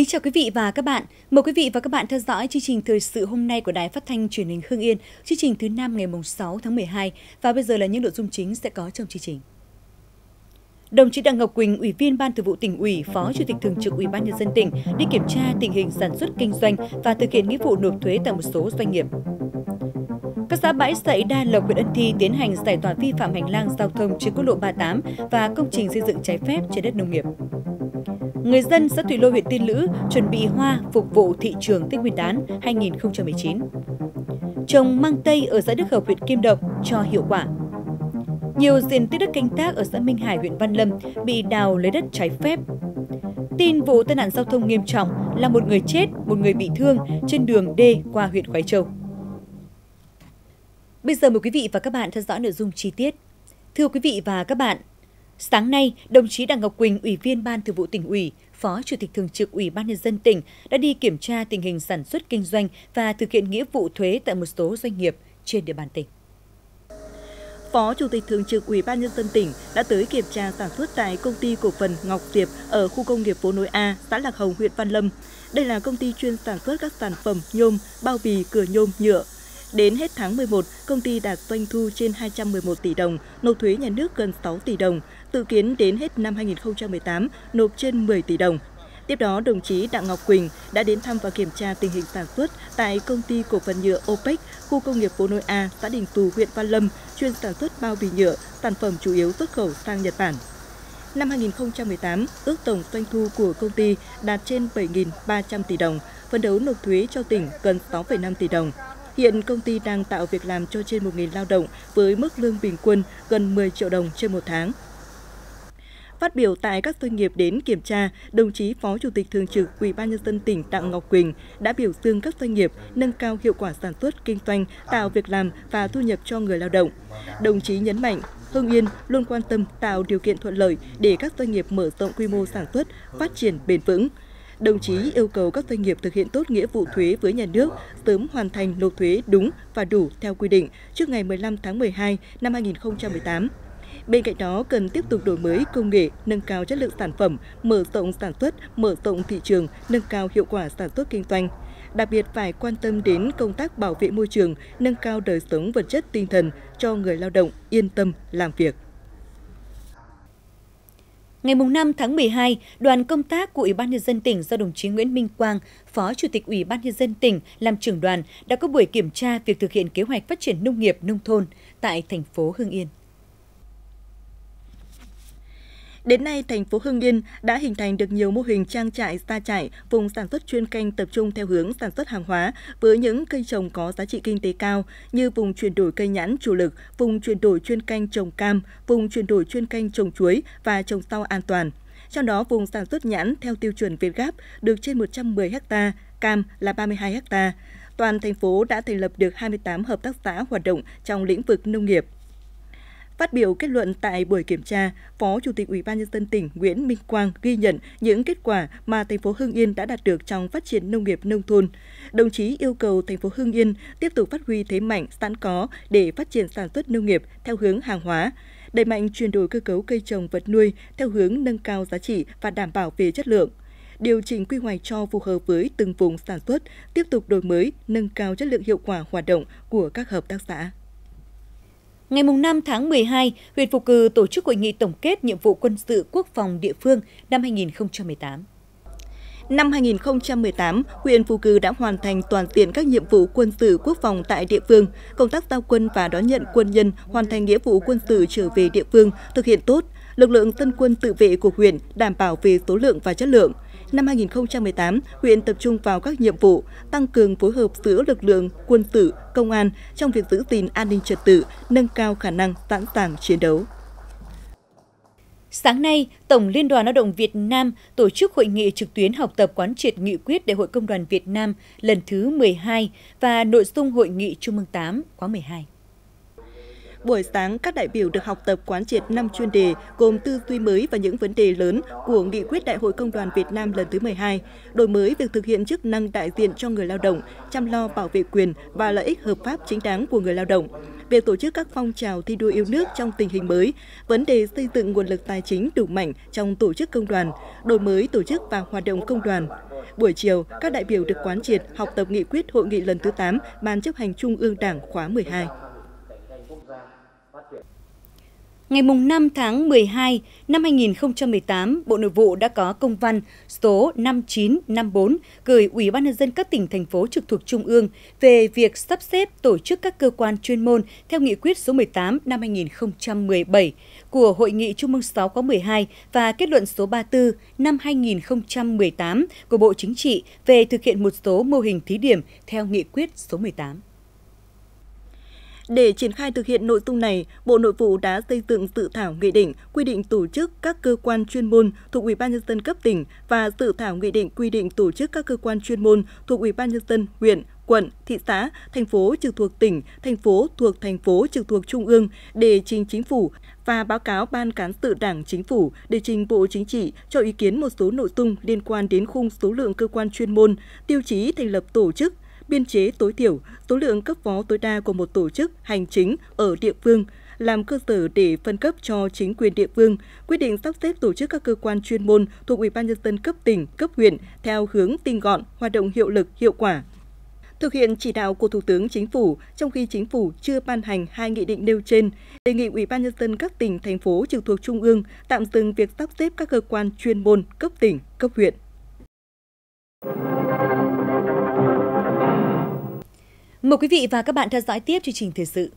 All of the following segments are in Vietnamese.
Kính chào quý vị và các bạn. Mời quý vị và các bạn theo dõi chương trình thời sự hôm nay của Đài Phát thanh Truyền hình Hưng Yên, chương trình thứ năm ngày 6 tháng 12 và bây giờ là những nội dung chính sẽ có trong chương trình. Đồng chí Đặng Ngọc Quỳnh, Ủy viên Ban Thường vụ tỉnh ủy, Phó Chủ tịch Thường trực Ủy ban nhân dân tỉnh đi kiểm tra tình hình sản xuất kinh doanh và thực hiện nghĩa vụ nộp thuế tại một số doanh nghiệp. Các xã bãi sậy Đa Lộc, huyện Ân Thi tiến hành giải tỏa vi phạm hành lang giao thông trên quốc lộ 38 và công trình xây dựng trái phép trên đất nông nghiệp. Người dân xã Thủy Lôi huyện Tiên Lữ chuẩn bị hoa phục vụ thị trường Tết Nguyên đán 2019. Trồng mang tây ở xã Đức Hợp huyện Kim Động cho hiệu quả. Nhiều diện tích đất canh tác ở xã Minh Hải huyện Văn Lâm bị đào lấy đất trái phép. Tin vụ tai nạn giao thông nghiêm trọng là một người chết, một người bị thương trên đường D qua huyện Khói Châu. Bây giờ mời quý vị và các bạn theo dõi nội dung chi tiết. Thưa quý vị và các bạn, sáng nay, đồng chí Đặng Ngọc Quỳnh, Ủy viên Ban Thường vụ tỉnh ủy, Phó Chủ tịch Thường trực Ủy ban Nhân dân tỉnh đã đi kiểm tra tình hình sản xuất kinh doanh và thực hiện nghĩa vụ thuế tại một số doanh nghiệp trên địa bàn tỉnh. Phó Chủ tịch Thường trực Ủy ban Nhân dân tỉnh đã tới kiểm tra sản xuất tại công ty cổ phần Ngọc Diệp ở khu công nghiệp phố nối A, xã Lạc Hồng, huyện Văn Lâm. Đây là công ty chuyên sản xuất các sản phẩm nhôm, bao bì, cửa nhôm, nhựa, Đến hết tháng 11, công ty đạt doanh thu trên 211 tỷ đồng, nộp thuế nhà nước gần 6 tỷ đồng, dự kiến đến hết năm 2018 nộp trên 10 tỷ đồng. Tiếp đó, đồng chí Đặng Ngọc Quỳnh đã đến thăm và kiểm tra tình hình sản xuất tại công ty cổ phần nhựa OPEC, khu công nghiệp phố Nối A, xã Đình Tù, huyện Văn Lâm, chuyên sản xuất bao bì nhựa, sản phẩm chủ yếu xuất khẩu sang Nhật Bản. Năm 2018, ước tổng doanh thu của công ty đạt trên 7.300 tỷ đồng, phấn đấu nộp thuế cho tỉnh gần 6,5 tỷ đồng. Hiện công ty đang tạo việc làm cho trên 1.000 lao động với mức lương bình quân gần 10 triệu đồng trên một tháng. Phát biểu tại các doanh nghiệp đến kiểm tra, đồng chí Phó Chủ tịch Thường trực Ủy ban nhân dân tỉnh Đặng Ngọc Quỳnh đã biểu dương các doanh nghiệp nâng cao hiệu quả sản xuất kinh doanh, tạo việc làm và thu nhập cho người lao động. Đồng chí nhấn mạnh, Hưng Yên luôn quan tâm tạo điều kiện thuận lợi để các doanh nghiệp mở rộng quy mô sản xuất, phát triển bền vững đồng chí yêu cầu các doanh nghiệp thực hiện tốt nghĩa vụ thuế với nhà nước, sớm hoàn thành nộp thuế đúng và đủ theo quy định trước ngày 15 tháng 12 năm 2018. Bên cạnh đó, cần tiếp tục đổi mới công nghệ, nâng cao chất lượng sản phẩm, mở rộng sản xuất, mở rộng thị trường, nâng cao hiệu quả sản xuất kinh doanh. Đặc biệt phải quan tâm đến công tác bảo vệ môi trường, nâng cao đời sống vật chất tinh thần cho người lao động yên tâm làm việc. Ngày 5 tháng 12, đoàn công tác của Ủy ban Nhân dân tỉnh do đồng chí Nguyễn Minh Quang, Phó Chủ tịch Ủy ban Nhân dân tỉnh làm trưởng đoàn đã có buổi kiểm tra việc thực hiện kế hoạch phát triển nông nghiệp nông thôn tại thành phố Hưng Yên. Đến nay, thành phố Hưng Yên đã hình thành được nhiều mô hình trang trại, gia trại, vùng sản xuất chuyên canh tập trung theo hướng sản xuất hàng hóa với những cây trồng có giá trị kinh tế cao như vùng chuyển đổi cây nhãn chủ lực, vùng chuyển đổi chuyên canh trồng cam, vùng chuyển đổi chuyên canh trồng chuối và trồng rau an toàn. Trong đó, vùng sản xuất nhãn theo tiêu chuẩn Việt Gáp được trên 110 ha, cam là 32 ha. Toàn thành phố đã thành lập được 28 hợp tác xã hoạt động trong lĩnh vực nông nghiệp, Phát biểu kết luận tại buổi kiểm tra, Phó Chủ tịch Ủy ban nhân dân tỉnh Nguyễn Minh Quang ghi nhận những kết quả mà thành phố Hưng Yên đã đạt được trong phát triển nông nghiệp nông thôn. Đồng chí yêu cầu thành phố Hưng Yên tiếp tục phát huy thế mạnh sẵn có để phát triển sản xuất nông nghiệp theo hướng hàng hóa, đẩy mạnh chuyển đổi cơ cấu cây trồng vật nuôi theo hướng nâng cao giá trị và đảm bảo về chất lượng điều chỉnh quy hoạch cho phù hợp với từng vùng sản xuất, tiếp tục đổi mới, nâng cao chất lượng hiệu quả hoạt động của các hợp tác xã. Ngày 5 tháng 12, huyện Phục Cừ tổ chức hội nghị tổng kết nhiệm vụ quân sự quốc phòng địa phương năm 2018. Năm 2018, huyện Phù Cừ đã hoàn thành toàn diện các nhiệm vụ quân sự quốc phòng tại địa phương, công tác giao quân và đón nhận quân nhân hoàn thành nghĩa vụ quân sự trở về địa phương, thực hiện tốt, lực lượng dân quân tự vệ của huyện đảm bảo về số lượng và chất lượng – Năm 2018, huyện tập trung vào các nhiệm vụ tăng cường phối hợp giữa lực lượng quân sự, công an trong việc giữ gìn an ninh trật tự, nâng cao khả năng sẵn sàng chiến đấu. Sáng nay, Tổng Liên đoàn Lao động Việt Nam tổ chức hội nghị trực tuyến học tập quán triệt nghị quyết Đại hội Công đoàn Việt Nam lần thứ 12 và nội dung hội nghị Trung ương 8 khóa 12. Buổi sáng, các đại biểu được học tập quán triệt 5 chuyên đề gồm tư duy mới và những vấn đề lớn của Nghị quyết Đại hội Công đoàn Việt Nam lần thứ 12, đổi mới việc thực hiện chức năng đại diện cho người lao động, chăm lo bảo vệ quyền và lợi ích hợp pháp chính đáng của người lao động, việc tổ chức các phong trào thi đua yêu nước trong tình hình mới, vấn đề xây dựng nguồn lực tài chính đủ mạnh trong tổ chức công đoàn, đổi mới tổ chức và hoạt động công đoàn. buổi chiều, các đại biểu được quán triệt học tập nghị quyết hội nghị lần thứ 8 Ban chấp hành Trung ương Đảng khóa 12. Ngày 5 tháng 12 năm 2018, Bộ Nội vụ đã có công văn số 5954 gửi Ủy ban nhân dân các tỉnh thành phố trực thuộc Trung ương về việc sắp xếp tổ chức các cơ quan chuyên môn theo nghị quyết số 18 năm 2017 của Hội nghị Trung ương 6 khóa 12 và kết luận số 34 năm 2018 của Bộ Chính trị về thực hiện một số mô hình thí điểm theo nghị quyết số 18. Để triển khai thực hiện nội dung này, Bộ Nội vụ đã xây dựng dự thảo nghị định quy định tổ chức các cơ quan chuyên môn thuộc Ủy ban nhân dân cấp tỉnh và dự thảo nghị định quy định tổ chức các cơ quan chuyên môn thuộc Ủy ban nhân dân huyện, quận, thị xã, thành phố trực thuộc tỉnh, thành phố thuộc thành phố trực thuộc trung ương để trình chính phủ và báo cáo Ban cán sự Đảng Chính phủ để trình Bộ Chính trị cho ý kiến một số nội dung liên quan đến khung số lượng cơ quan chuyên môn, tiêu chí thành lập tổ chức, biên chế tối thiểu, số lượng cấp phó tối đa của một tổ chức hành chính ở địa phương, làm cơ sở để phân cấp cho chính quyền địa phương, quyết định sắp xếp tổ chức các cơ quan chuyên môn thuộc Ủy ban nhân dân cấp tỉnh, cấp huyện theo hướng tinh gọn, hoạt động hiệu lực, hiệu quả. Thực hiện chỉ đạo của Thủ tướng Chính phủ, trong khi Chính phủ chưa ban hành hai nghị định nêu trên, đề nghị Ủy ban nhân dân các tỉnh, thành phố trực thuộc Trung ương tạm dừng việc sắp xếp các cơ quan chuyên môn cấp tỉnh, cấp huyện. Mời quý vị và các bạn theo dõi tiếp chương trình thời sự.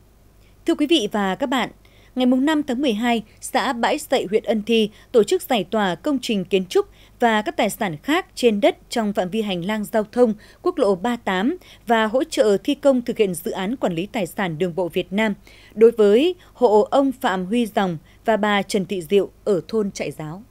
Thưa quý vị và các bạn, ngày 5 tháng 12, xã Bãi Sậy, huyện Ân Thi tổ chức giải tỏa công trình kiến trúc và các tài sản khác trên đất trong phạm vi hành lang giao thông quốc lộ 38 và hỗ trợ thi công thực hiện dự án quản lý tài sản đường bộ Việt Nam đối với hộ ông Phạm Huy Dòng và bà Trần Thị Diệu ở thôn Trại Giáo.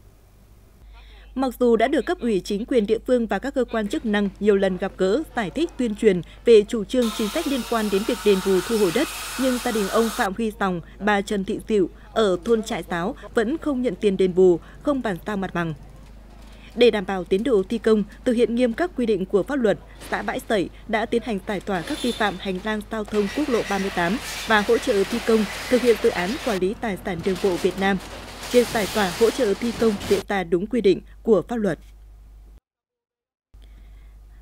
Mặc dù đã được cấp ủy chính quyền địa phương và các cơ quan chức năng nhiều lần gặp gỡ, giải thích tuyên truyền về chủ trương chính sách liên quan đến việc đền bù thu hồi đất, nhưng gia đình ông Phạm Huy Tòng, bà Trần Thị Diệu ở thôn Trại Táo vẫn không nhận tiền đền bù, không bàn giao mặt bằng. Để đảm bảo tiến độ thi công, thực hiện nghiêm các quy định của pháp luật, xã Bãi Sẩy đã tiến hành giải tỏa các vi phạm hành lang giao thông quốc lộ 38 và hỗ trợ thi công thực hiện dự án quản lý tài sản đường bộ Việt Nam việc giải tỏa hỗ trợ thi công diễn ra đúng quy định của pháp luật.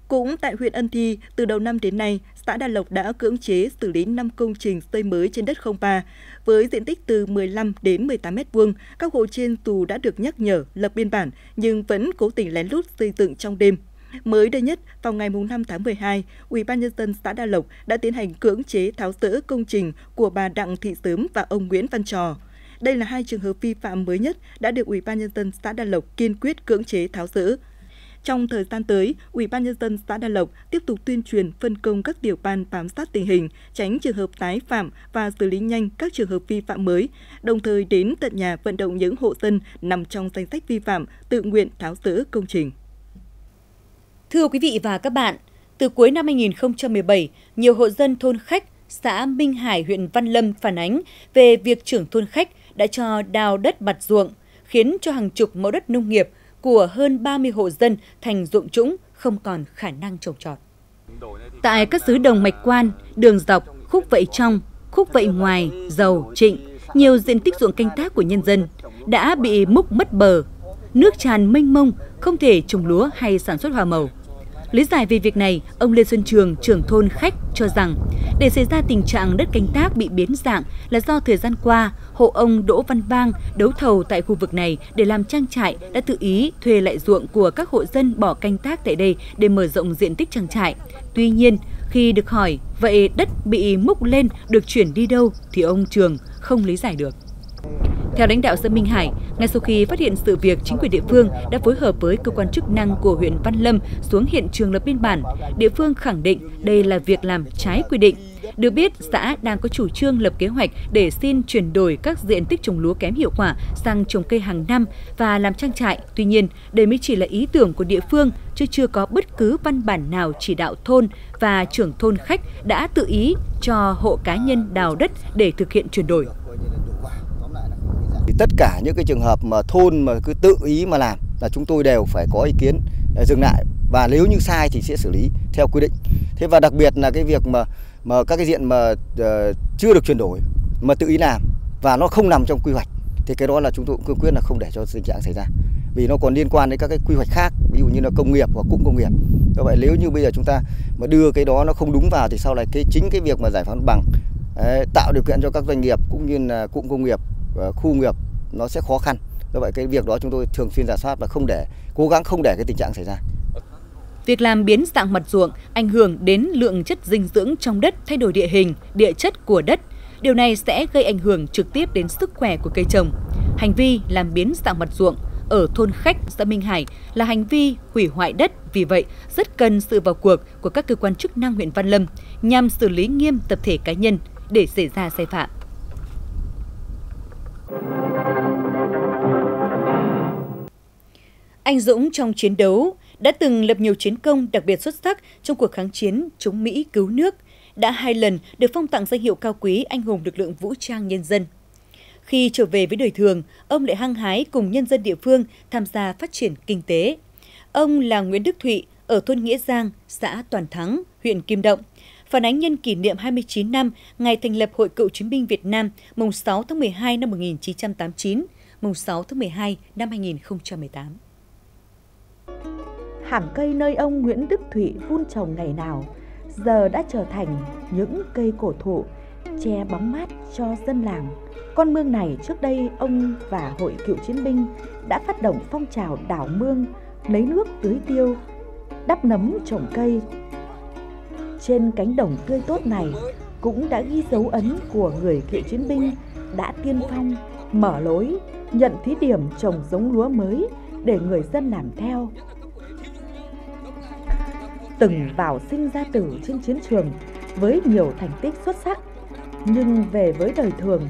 Cũng tại huyện Ân Thi, từ đầu năm đến nay, xã Đà Lộc đã cưỡng chế xử lý 5 công trình xây mới trên đất 03 với diện tích từ 15 đến 18 m2. Các hộ trên dù đã được nhắc nhở lập biên bản nhưng vẫn cố tình lén lút xây dựng trong đêm. Mới đây nhất, vào ngày 5 tháng 12, Ủy ban nhân dân xã Đà Lộc đã tiến hành cưỡng chế tháo rỡ công trình của bà Đặng Thị Sớm và ông Nguyễn Văn Trò. Đây là hai trường hợp vi phạm mới nhất đã được Ủy ban nhân dân xã Đà Lộc kiên quyết cưỡng chế tháo rỡ. Trong thời gian tới, Ủy ban nhân dân xã Đà Lộc tiếp tục tuyên truyền phân công các tiểu ban bám sát tình hình, tránh trường hợp tái phạm và xử lý nhanh các trường hợp vi phạm mới, đồng thời đến tận nhà vận động những hộ dân nằm trong danh sách vi phạm tự nguyện tháo rỡ công trình. Thưa quý vị và các bạn, từ cuối năm 2017, nhiều hộ dân thôn Khách, xã Minh Hải, huyện Văn Lâm phản ánh về việc trưởng thôn Khách đã cho đào đất bặt ruộng, khiến cho hàng chục mẫu đất nông nghiệp của hơn 30 hộ dân thành ruộng trũng không còn khả năng trồng trọt. Tại các xứ đồng mạch quan, đường dọc, khúc vậy trong, khúc vậy ngoài, dầu, trịnh, nhiều diện tích ruộng canh tác của nhân dân đã bị múc mất bờ, nước tràn mênh mông, không thể trồng lúa hay sản xuất hoa màu. Lý giải về việc này, ông Lê Xuân Trường, trưởng thôn Khách cho rằng để xảy ra tình trạng đất canh tác bị biến dạng là do thời gian qua, hộ ông Đỗ Văn Bang đấu thầu tại khu vực này để làm trang trại đã tự ý thuê lại ruộng của các hộ dân bỏ canh tác tại đây để mở rộng diện tích trang trại. Tuy nhiên, khi được hỏi vậy đất bị múc lên được chuyển đi đâu thì ông Trường không lý giải được. Theo lãnh đạo xã Minh Hải, ngay sau khi phát hiện sự việc, chính quyền địa phương đã phối hợp với cơ quan chức năng của huyện Văn Lâm xuống hiện trường lập biên bản. Địa phương khẳng định đây là việc làm trái quy định. Được biết, xã đang có chủ trương lập kế hoạch để xin chuyển đổi các diện tích trồng lúa kém hiệu quả sang trồng cây hàng năm và làm trang trại. Tuy nhiên, đây mới chỉ là ý tưởng của địa phương, chứ chưa có bất cứ văn bản nào chỉ đạo thôn và trưởng thôn khách đã tự ý cho hộ cá nhân đào đất để thực hiện chuyển đổi tất cả những cái trường hợp mà thôn mà cứ tự ý mà làm là chúng tôi đều phải có ý kiến dừng lại và nếu như sai thì sẽ xử lý theo quy định. Thế và đặc biệt là cái việc mà mà các cái diện mà uh, chưa được chuyển đổi mà tự ý làm và nó không nằm trong quy hoạch thì cái đó là chúng tôi cũng cương quyết là không để cho tình trạng xảy ra. vì nó còn liên quan đến các cái quy hoạch khác ví dụ như là công nghiệp hoặc cụm công nghiệp do vậy nếu như bây giờ chúng ta mà đưa cái đó nó không đúng vào thì sau này cái chính cái việc mà giải phóng bằng ấy, tạo điều kiện cho các doanh nghiệp cũng như là cụm công nghiệp ờ, khu nghiệp nó sẽ khó khăn do vậy cái việc đó chúng tôi thường xuyên giả soát và không để cố gắng không để cái tình trạng xảy ra Việc làm biến dạng mặt ruộng ảnh hưởng đến lượng chất dinh dưỡng trong đất, thay đổi địa hình, địa chất của đất. Điều này sẽ gây ảnh hưởng trực tiếp đến sức khỏe của cây trồng. Hành vi làm biến dạng mặt ruộng ở thôn Khách, xã Minh Hải là hành vi hủy hoại đất, vì vậy rất cần sự vào cuộc của các cơ quan chức năng huyện Văn Lâm nhằm xử lý nghiêm tập thể cá nhân để xảy ra sai phạm. Anh Dũng trong chiến đấu đã từng lập nhiều chiến công đặc biệt xuất sắc trong cuộc kháng chiến chống Mỹ cứu nước, đã hai lần được phong tặng danh hiệu cao quý anh hùng lực lượng vũ trang nhân dân. Khi trở về với đời thường, ông lại hăng hái cùng nhân dân địa phương tham gia phát triển kinh tế. Ông là Nguyễn Đức Thụy ở thôn Nghĩa Giang, xã Toàn Thắng, huyện Kim Động. Phản ánh nhân kỷ niệm 29 năm ngày thành lập Hội Cựu chiến binh Việt Nam mùng 6 tháng 12 năm 1989, mùng 6 tháng 12 năm 2018 hàng cây nơi ông Nguyễn Đức Thụy vun trồng ngày nào giờ đã trở thành những cây cổ thụ che bóng mát cho dân làng. Con mương này trước đây ông và hội cựu chiến binh đã phát động phong trào đảo mương, lấy nước tưới tiêu, đắp nấm trồng cây. Trên cánh đồng tươi tốt này cũng đã ghi dấu ấn của người cựu chiến binh đã tiên phong, mở lối, nhận thí điểm trồng giống lúa mới để người dân làm theo từng vào sinh ra tử trên chiến trường với nhiều thành tích xuất sắc. Nhưng về với đời thường,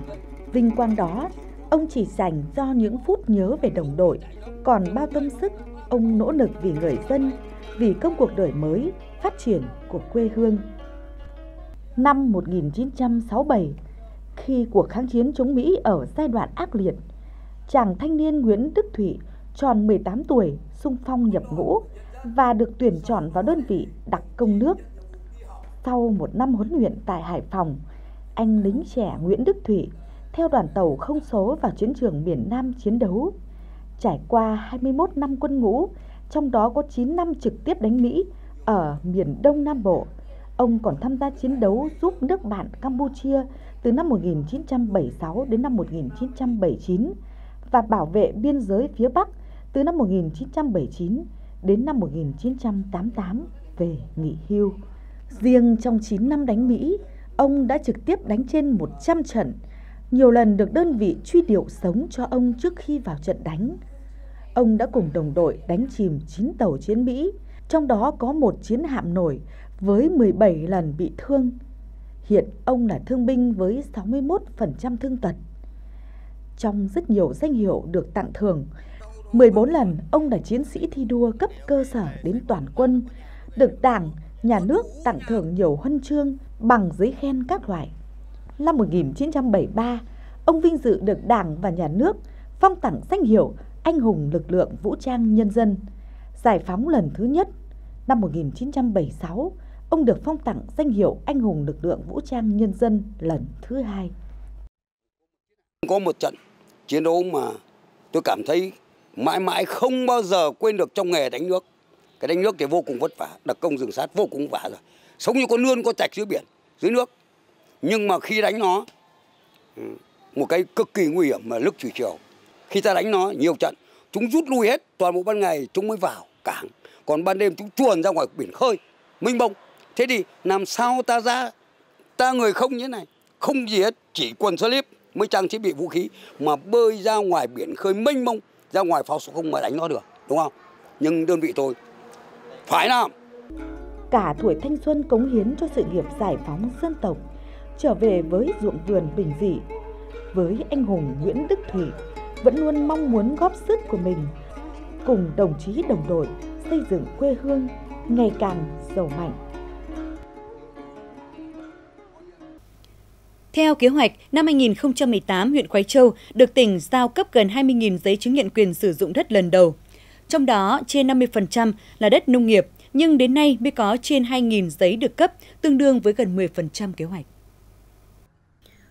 vinh quang đó ông chỉ dành cho những phút nhớ về đồng đội, còn bao tâm sức ông nỗ lực vì người dân, vì công cuộc đổi mới, phát triển của quê hương. Năm 1967, khi cuộc kháng chiến chống Mỹ ở giai đoạn ác liệt, chàng thanh niên Nguyễn Đức Thụy tròn 18 tuổi sung phong nhập ngũ và được tuyển chọn vào đơn vị đặc công nước. Sau một năm huấn luyện tại Hải Phòng, anh lính trẻ Nguyễn Đức Thủy theo đoàn tàu không số vào chiến trường miền Nam chiến đấu. Trải qua 21 năm quân ngũ, trong đó có 9 năm trực tiếp đánh Mỹ ở miền Đông Nam Bộ. Ông còn tham gia chiến đấu giúp nước bạn Campuchia từ năm 1976 đến năm 1979 và bảo vệ biên giới phía Bắc từ năm 1979 đến năm 1988 về nghỉ hưu. Riêng trong 9 năm đánh Mỹ, ông đã trực tiếp đánh trên 100 trận, nhiều lần được đơn vị truy điệu sống cho ông trước khi vào trận đánh. Ông đã cùng đồng đội đánh chìm 9 tàu chiến Mỹ, trong đó có một chiến hạm nổi với 17 lần bị thương. Hiện ông là thương binh với 61% thương tật. Trong rất nhiều danh hiệu được tặng thưởng, 14 lần ông là chiến sĩ thi đua cấp cơ sở đến toàn quân, được Đảng, Nhà nước tặng thưởng nhiều huân chương bằng giấy khen các loại. Năm 1973, ông vinh dự được Đảng và Nhà nước phong tặng danh hiệu Anh hùng lực lượng vũ trang nhân dân. Giải phóng lần thứ nhất, năm 1976, ông được phong tặng danh hiệu Anh hùng lực lượng vũ trang nhân dân lần thứ hai. Có một trận chiến đấu mà tôi cảm thấy mãi mãi không bao giờ quên được trong nghề đánh nước. Cái đánh nước thì vô cùng vất vả, đặc công rừng sát vô cùng vất vả rồi. Sống như con lươn có trạch dưới biển, dưới nước. Nhưng mà khi đánh nó ừ, một cái cực kỳ nguy hiểm mà lúc thủy chiều khi ta đánh nó nhiều trận, chúng rút lui hết, toàn bộ ban ngày chúng mới vào cảng. Còn ban đêm chúng chuồn ra ngoài biển khơi minh bông thế thì làm sao ta ra? Ta người không như thế này, không gì hết, chỉ quần slip mới trang thiết bị vũ khí mà bơi ra ngoài biển khơi mênh mông ra ngoài pháo số không mà đánh nó được, đúng không? Nhưng đơn vị tôi, phải làm. Cả tuổi thanh xuân cống hiến cho sự nghiệp giải phóng dân tộc, trở về với ruộng vườn bình dị. Với anh hùng Nguyễn Đức Thủy vẫn luôn mong muốn góp sức của mình, cùng đồng chí đồng đội xây dựng quê hương ngày càng giàu mạnh. Theo kế hoạch, năm 2018, huyện Quái Châu được tỉnh giao cấp gần 20.000 giấy chứng nhận quyền sử dụng đất lần đầu. Trong đó, trên 50% là đất nông nghiệp, nhưng đến nay mới có trên 2.000 giấy được cấp, tương đương với gần 10% kế hoạch.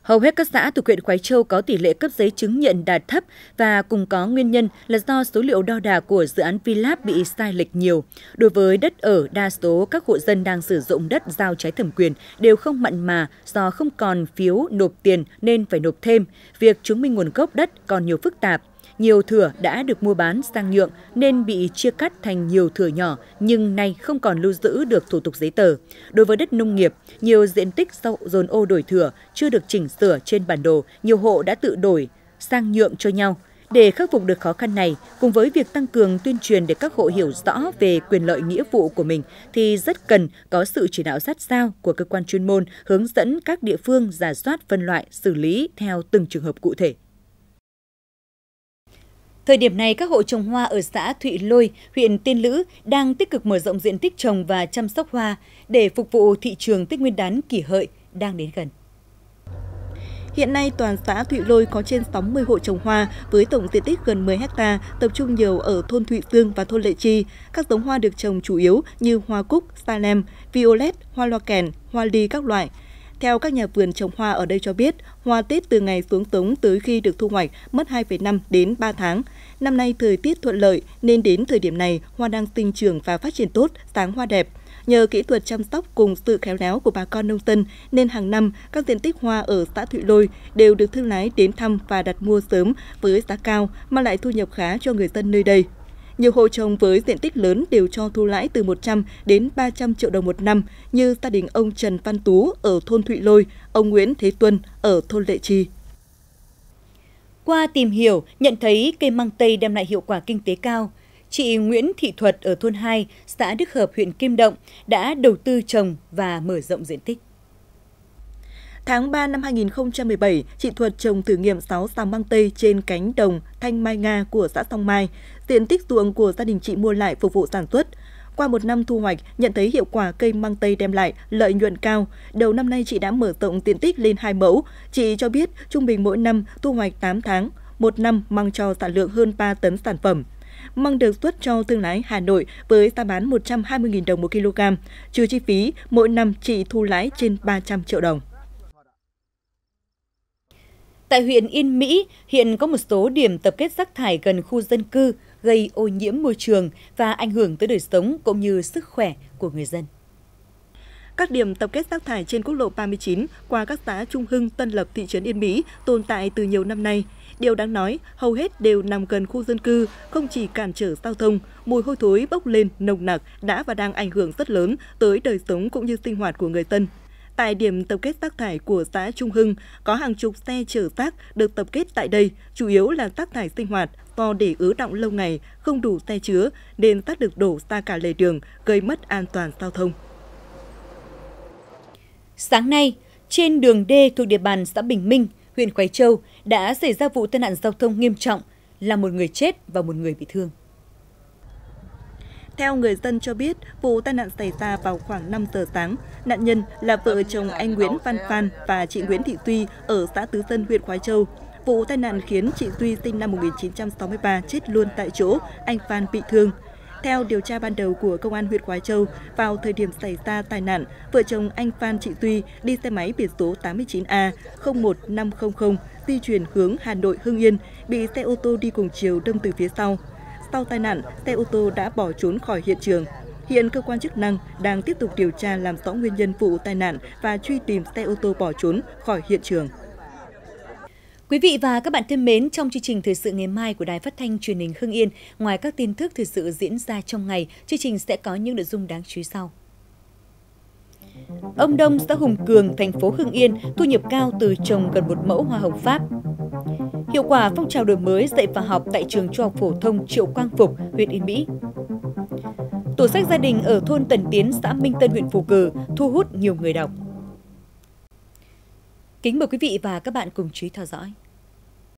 Hầu hết các xã thuộc huyện Khói Châu có tỷ lệ cấp giấy chứng nhận đạt thấp và cùng có nguyên nhân là do số liệu đo đạc của dự án Vilab bị sai lệch nhiều. Đối với đất ở, đa số các hộ dân đang sử dụng đất giao trái thẩm quyền đều không mặn mà do không còn phiếu nộp tiền nên phải nộp thêm. Việc chứng minh nguồn gốc đất còn nhiều phức tạp nhiều thửa đã được mua bán sang nhượng nên bị chia cắt thành nhiều thửa nhỏ nhưng nay không còn lưu giữ được thủ tục giấy tờ. Đối với đất nông nghiệp, nhiều diện tích sau dồn ô đổi thửa chưa được chỉnh sửa trên bản đồ, nhiều hộ đã tự đổi sang nhượng cho nhau. Để khắc phục được khó khăn này, cùng với việc tăng cường tuyên truyền để các hộ hiểu rõ về quyền lợi nghĩa vụ của mình, thì rất cần có sự chỉ đạo sát sao của cơ quan chuyên môn hướng dẫn các địa phương giả soát phân loại, xử lý theo từng trường hợp cụ thể. Thời điểm này, các hộ trồng hoa ở xã Thụy Lôi, huyện Tiên Lữ đang tích cực mở rộng diện tích trồng và chăm sóc hoa để phục vụ thị trường Tết Nguyên đán kỷ hợi đang đến gần. Hiện nay, toàn xã Thụy Lôi có trên 60 hộ trồng hoa với tổng diện tích gần 10 ha, tập trung nhiều ở thôn Thụy Dương và thôn Lệ Chi. Các giống hoa được trồng chủ yếu như hoa cúc, salem, violet, hoa loa kèn, hoa ly các loại. Theo các nhà vườn trồng hoa ở đây cho biết, hoa Tết từ ngày xuống giống tới khi được thu hoạch mất 2,5 đến 3 tháng. Năm nay thời tiết thuận lợi nên đến thời điểm này hoa đang sinh trưởng và phát triển tốt, sáng hoa đẹp. Nhờ kỹ thuật chăm sóc cùng sự khéo léo của bà con nông dân nên hàng năm các diện tích hoa ở xã Thụy Lôi đều được thương lái đến thăm và đặt mua sớm với giá cao, mang lại thu nhập khá cho người dân nơi đây. Nhiều hộ trồng với diện tích lớn đều cho thu lãi từ 100 đến 300 triệu đồng một năm như gia đình ông Trần Văn Tú ở thôn Thụy Lôi, ông Nguyễn Thế Tuân ở thôn Lệ Trì. Qua tìm hiểu, nhận thấy cây măng tây đem lại hiệu quả kinh tế cao, chị Nguyễn Thị Thuật ở thôn 2, xã Đức Hợp, huyện Kim Động đã đầu tư trồng và mở rộng diện tích. Tháng 3 năm 2017, chị Thuật trồng thử nghiệm 6 sào măng tây trên cánh đồng Thanh Mai Nga của xã Song Mai. Diện tích ruộng của gia đình chị mua lại phục vụ sản xuất. Qua một năm thu hoạch, nhận thấy hiệu quả cây măng tây đem lại lợi nhuận cao. Đầu năm nay chị đã mở rộng diện tích lên 2 mẫu. Chị cho biết trung bình mỗi năm thu hoạch 8 tháng, một năm mang cho sản lượng hơn 3 tấn sản phẩm. Măng được xuất cho thương lái Hà Nội với giá bán 120.000 đồng một kg. Trừ chi phí, mỗi năm chị thu lãi trên 300 triệu đồng. Tại huyện Yên Mỹ, hiện có một số điểm tập kết rác thải gần khu dân cư gây ô nhiễm môi trường và ảnh hưởng tới đời sống cũng như sức khỏe của người dân. Các điểm tập kết rác thải trên quốc lộ 39 qua các xã Trung Hưng, Tân Lập, thị trấn Yên Mỹ tồn tại từ nhiều năm nay. Điều đáng nói, hầu hết đều nằm gần khu dân cư, không chỉ cản trở giao thông, mùi hôi thối bốc lên nồng nặc đã và đang ảnh hưởng rất lớn tới đời sống cũng như sinh hoạt của người dân. Tại điểm tập kết rác thải của xã Trung Hưng, có hàng chục xe chở rác được tập kết tại đây, chủ yếu là rác thải sinh hoạt do để ứ động lâu ngày, không đủ xe chứa nên rác được đổ ra cả lề đường, gây mất an toàn giao thông. Sáng nay, trên đường D thuộc địa bàn xã Bình Minh, huyện Quế Châu đã xảy ra vụ tai nạn giao thông nghiêm trọng, là một người chết và một người bị thương. Theo người dân cho biết, vụ tai nạn xảy ra vào khoảng 5 giờ sáng. Nạn nhân là vợ chồng anh Nguyễn Văn Phan và chị Nguyễn Thị Tuy ở xã Tứ Dân, huyện Khói Châu. Vụ tai nạn khiến chị Tuy sinh năm 1963 chết luôn tại chỗ, anh Phan bị thương. Theo điều tra ban đầu của Công an huyện Quái Châu, vào thời điểm xảy ra tai nạn, vợ chồng anh Phan Chị Tuy đi xe máy biển số 89A 01500 di chuyển hướng Hà Nội Hưng Yên, bị xe ô tô đi cùng chiều đâm từ phía sau. Sau tai nạn, xe ô tô đã bỏ trốn khỏi hiện trường. Hiện cơ quan chức năng đang tiếp tục điều tra làm rõ nguyên nhân vụ tai nạn và truy tìm xe ô tô bỏ trốn khỏi hiện trường. Quý vị và các bạn thân mến, trong chương trình Thời sự ngày mai của Đài Phát thanh Truyền hình Hưng Yên, ngoài các tin tức thời sự diễn ra trong ngày, chương trình sẽ có những nội dung đáng chú ý sau. Ông Đông, xã Hùng Cường, thành phố Hưng Yên, thu nhập cao từ trồng gần một mẫu hoa hồng Pháp. Hiệu quả phong trào đổi mới dạy và học tại trường trung học phổ thông Triệu Quang Phục, huyện Yên Mỹ. Tủ sách gia đình ở thôn Tần Tiến, xã Minh Tân, huyện Phù Cử thu hút nhiều người đọc. Kính mời quý vị và các bạn cùng chú ý theo dõi.